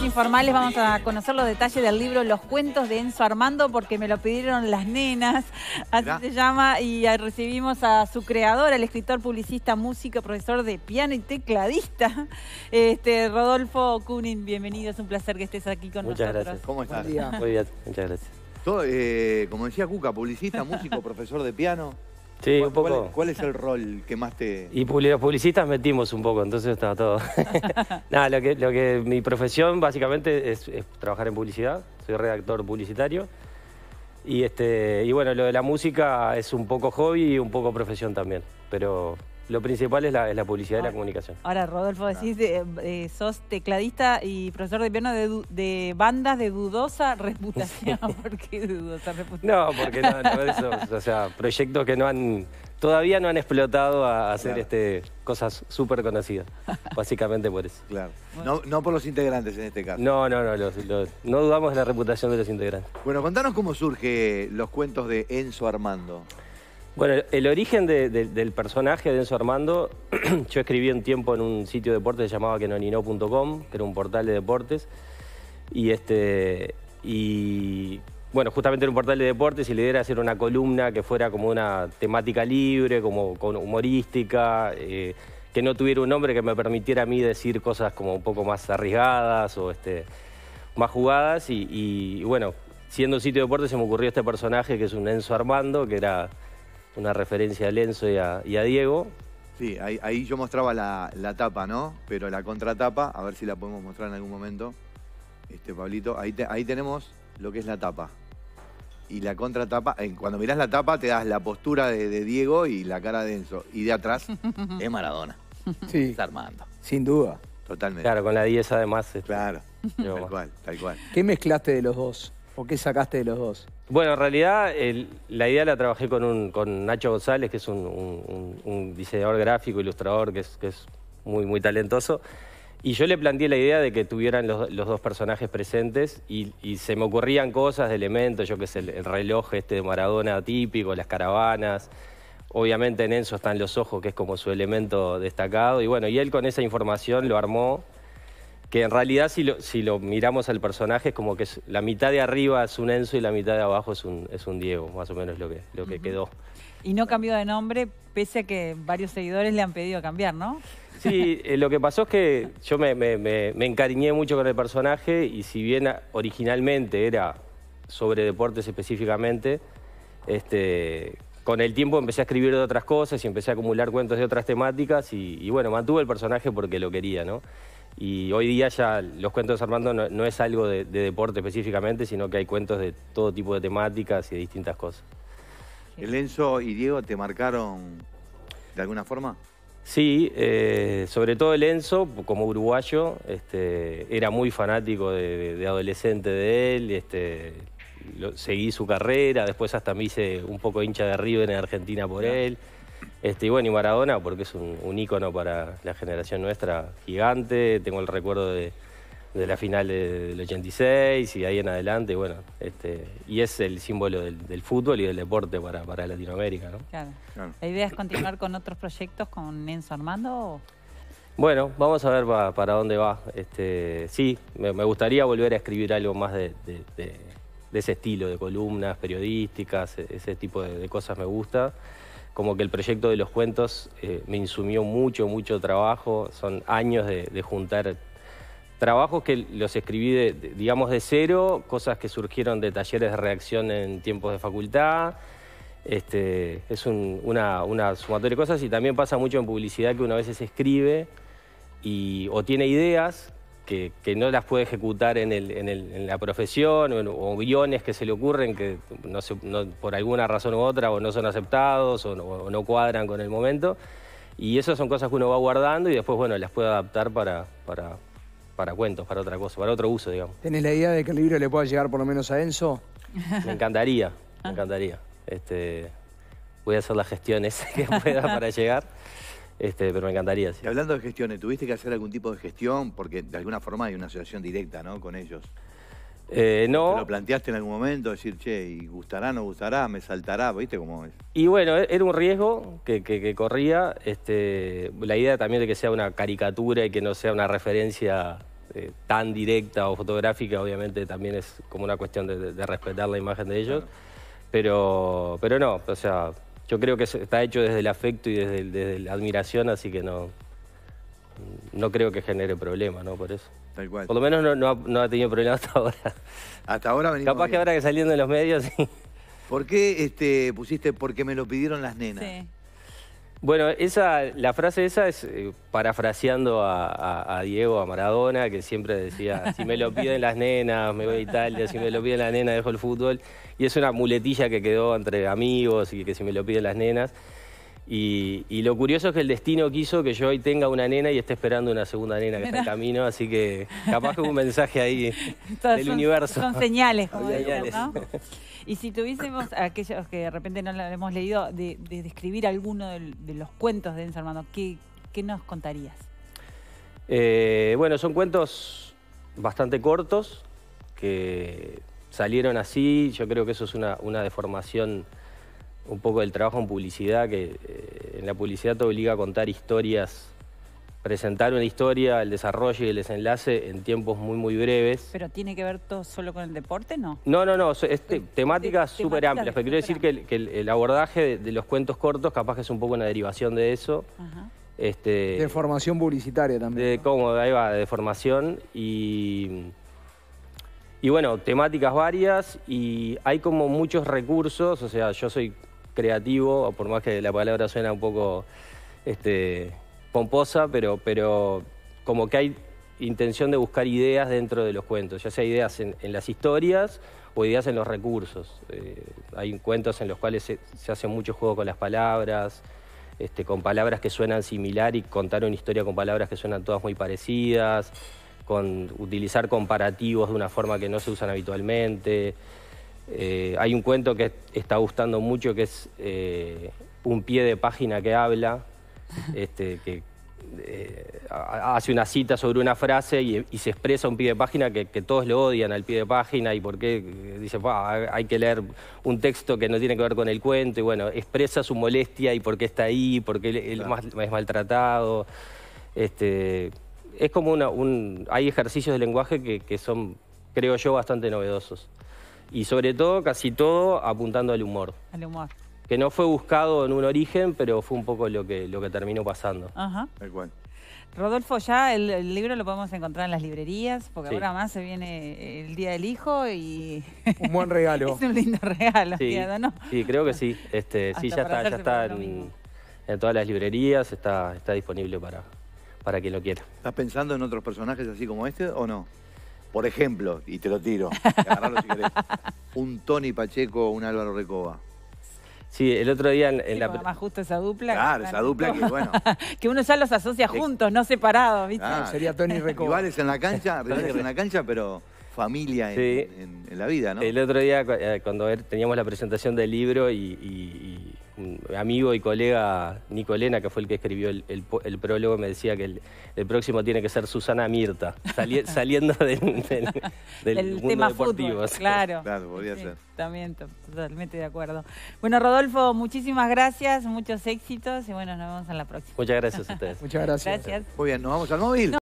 Cuentos informales vamos a conocer los detalles del libro Los cuentos de Enzo Armando porque me lo pidieron las nenas, así se llama, y recibimos a su creador, el escritor, publicista, músico, profesor de piano y tecladista, este Rodolfo Kunin. Bienvenido, es un placer que estés aquí con Muchas nosotros. gracias. ¿Cómo estás? Muy bien, muchas gracias. Todo, eh, como decía Cuca, publicista, músico, profesor de piano. Sí, ¿Cuál, un poco. cuál- cuál es el rol que más te...? Y los publicistas metimos un poco, entonces está todo. Nada, lo que, lo que mi profesión básicamente es, es trabajar en publicidad. Soy redactor publicitario. Y este, y bueno, lo de la música es un poco hobby y un poco profesión también. Pero lo principal es la, es la publicidad y la comunicación. Ahora, Rodolfo, decís, eh, eh, sos tecladista y profesor de piano de, bandas de dudosa reputación. ¿Por qué dudosa reputación? No, porque no, no de esos, o sea, proyectos que no han, todavía no han explotado a hacer Claro. este, cosas súper conocidas. Básicamente por eso. Claro. No, no por los integrantes en este caso. No, no, no, los- los- no dudamos de la reputación de los integrantes. Bueno, contanos cómo surge los cuentos de Enzo Armando. Bueno, el origen de- de- del personaje de Enzo Armando, yo escribí un tiempo en un sitio de deportes llamado quenonino.com, que era un portal de deportes, y este y bueno, justamente era un portal de deportes y la idea era hacer una columna que fuera como una temática libre, como, como humorística, eh, que no tuviera un nombre que me permitiera a mí decir cosas como un poco más arriesgadas o este, más jugadas y, y, bueno, siendo un sitio de deportes se me ocurrió este personaje que es un Enzo Armando, que era una referencia a Enzo y a, y a Diego. Sí, ahí, ahí yo mostraba la, la tapa, ¿no? Pero la contratapa, a ver si la podemos mostrar en algún momento. Este, Pablito, ahí, te- ahí tenemos lo que es la tapa. Y la contratapa, eh, cuando mirás la tapa te das la postura de, de Diego y la cara de Enzo. Y de atrás es Maradona, Sí, es Armando. sin duda. Totalmente. Claro, con la 10 además. este, Claro, tal cual, tal cual. ¿Qué mezclaste de los dos? ¿O qué sacaste de los dos? Bueno, en realidad la idea la trabajé con, un, con Nacho González, que es un, diseñador gráfico, ilustrador, que es, muy, muy talentoso. Y yo le planteé la idea de que tuvieran los, los dos personajes presentes y, se me ocurrían cosas de elementos, yo que sé, el, el reloj este de Maradona típico, las caravanas. Obviamente en Enzo están los ojos, que es como su elemento destacado. Y bueno, y él con esa información lo armó que en realidad si lo, si lo miramos al personaje es como que es- la mitad de arriba es un Enzo y la mitad de abajo es un, es un Diego, más o menos lo que, lo que quedó. Y no cambió de nombre, pese a que varios seguidores le han pedido cambiar, ¿no? Sí, eh, lo que pasó es que yo me, me- me- me encariñé mucho con el personaje y si bien originalmente era sobre deportes específicamente, este, con el tiempo empecé a escribir de otras cosas y empecé a acumular cuentos de otras temáticas y, y bueno, mantuve el personaje porque lo quería, ¿no? Y hoy día ya los cuentos de Armando no, no es algo de, de deporte específicamente, sino que hay cuentos de todo tipo de temáticas y de distintas cosas. ¿El Enzo y Diego te marcaron de alguna forma? Sí, eh, sobre todo el Enzo, como uruguayo, este, era muy fanático de, adolescente de él, este, lo- seguí su carrera, después hasta me hice un poco hincha de River en Argentina por él. Este, y bueno, y Maradona, porque es un, un ícono para la generación nuestra gigante, tengo el recuerdo de, de la final de- del 86 y ahí en adelante, bueno, este, y es el símbolo del, del fútbol y del deporte para, para Latinoamérica, ¿no? Claro. Claro. ¿La idea es continuar con otros proyectos con Enzo Armando? o- Bueno, vamos a ver pa- para dónde va. Este, sí, me, me gustaría volver a escribir algo más de, de- de- de ese estilo, de columnas periodísticas, e- ese tipo de, de cosas me gusta. Como que el proyecto de los cuentos eh, me insumió mucho, mucho trabajo. Son años de, juntar trabajos que los escribí, de, digamos, de cero, cosas que surgieron de talleres de reacción en tiempos de facultad. Este, es un- una, una sumatoria de cosas y también pasa mucho en publicidad que uno a veces escribe y, o tiene ideas que, que no las puede ejecutar en, el- en el- en la profesión o, en- o guiones que se le ocurren que no se- no- por alguna razón u otra o no son aceptados o no, o no cuadran con el momento. Y esas son cosas que uno va guardando y después, bueno, las puede adaptar para, para, para cuentos, para otra cosa, para otro uso, digamos. ¿Tenés la idea de que el libro le pueda llegar por lo menos a Enzo? Me encantaría, me encantaría. Este, voy a hacer las gestiones que pueda para llegar, este, pero me encantaría. sí. Y hablando de gestiones, ¿tuviste que hacer algún tipo de gestión? Porque de alguna forma hay una asociación directa, ¿no? Con ellos. Eh, ¿Te no, lo planteaste en algún momento? Decir, che, ¿y gustará, no gustará? ¿Me saltará? ¿Viste cómo es? y bueno, e- era un riesgo que, que- que corría. Este, la idea también de que sea una caricatura y que no sea una referencia eh, tan directa o fotográfica, obviamente también es como una cuestión de, de respetar la imagen de ellos. Pero, pero no, o sea, yo creo que está hecho desde el afecto y desde, desde la admiración, así que no, no creo que genere problema, ¿no? Por eso. Tal cual. Por lo menos no, no ha, no ha tenido problema hasta ahora. Hasta ahora venimos Capaz que ahora que saliendo en los medios, sí. ¿Por qué este, pusiste porque me lo pidieron las nenas? Sí. Bueno, esa, la frase esa es eh, parafraseando a, a- a Diego, a Maradona, que siempre decía, si me lo piden las nenas, me voy a Italia, si me lo piden las nenas, dejo el fútbol. Y es una muletilla que quedó entre amigos y que si me lo piden las nenas. Y, y lo curioso es que el destino quiso que yo hoy tenga una nena y esté esperando una segunda nena que está en camino, así que capaz que un mensaje ahí Todas del son- universo. Son señales, como señales. ¿no? Y si tuviésemos aquellos que de repente no lo hemos leído, de, de describir alguno de, los cuentos de Enzo Armando, ¿qué, qué nos contarías? Eh, bueno, son cuentos bastante cortos que salieron así. Yo creo que eso es una, una deformación un poco del trabajo en publicidad, que eh, en la publicidad te obliga a contar historias, presentar una historia, el desarrollo y el desenlace en tiempos muy, muy breves. ¿Pero tiene que ver todo solo con el deporte? No. No, no, no, es te- Te- temáticas te- súper amplias, pero quiero decir que, el, que el- el abordaje de, de los cuentos cortos capaz que es un poco una derivación de eso. Ajá. Este, De formación publicitaria también. de ¿no? cómo, ahí va, de formación y, y bueno, temáticas varias y hay como muchos recursos, o sea, yo soy creativo, por más que la palabra suena un poco este, pomposa, pero, pero como que hay intención de buscar ideas dentro de los cuentos, ya sea ideas en, las historias o ideas en los recursos. Eh, hay cuentos en los cuales se, se hace mucho juego con las palabras, este, con palabras que suenan similar y contar una historia con palabras que suenan todas muy parecidas, con utilizar comparativos de una forma que no se usan habitualmente. Eh, hay un cuento que está gustando mucho que es eh, un pie de página que habla, este, que eh, ha- hace una cita sobre una frase y, y se expresa un pie de página que, que todos lo odian al pie de página y por qué dice, "Pa, hay que leer un texto que no tiene que ver con el cuento y bueno, expresa su molestia y por qué está ahí, por qué él, Claro. es maltratado. Este, es como una, un, hay ejercicios de lenguaje que, que son, creo yo, bastante novedosos. Y sobre todo, casi todo apuntando al humor. Al humor. Que no fue buscado en un origen, pero fue un poco lo que, lo que terminó pasando. Ajá. Tal cual. Rodolfo, ya el, el libro lo podemos encontrar en las librerías, porque Sí. ahora más se viene el Día del Hijo y Un buen regalo. es un lindo regalo, Sí, ¿no? sí, creo que sí. Este, sí, ya está, ya está en, en todas las librerías, está, está disponible para, para quien lo quiera. ¿Estás pensando en otros personajes así como este o no? Por ejemplo, y te lo tiro, agarralo si querés, un Tony Pacheco o un Álvaro Recoba. Sí, el otro día en, en Sí, la... además justo esa dupla. Claro, que esa dupla que bueno. que uno ya los asocia juntos, no separados, ¿viste? Ah, Sería Tony Recoba. Rivales en la cancha, rivales en la cancha, pero familia en, Sí. en- en la vida, ¿no? El otro día, eh, cuando er- teníamos la presentación del libro y, y- amigo y colega, Nicolena, que fue el que escribió el, el po- el prólogo, me decía que el, el próximo tiene que ser Susana Mirta, sali- saliendo del, del- del Del mundo tema deportivo. fútbol, claro. Claro, podría Sí, ser. También, to- totalmente de acuerdo. Bueno, Rodolfo, muchísimas gracias, muchos éxitos y bueno, nos vemos en la próxima. Muchas gracias a ustedes. Muchas gracias. Gracias. Muy bien, ¿nos vamos al móvil?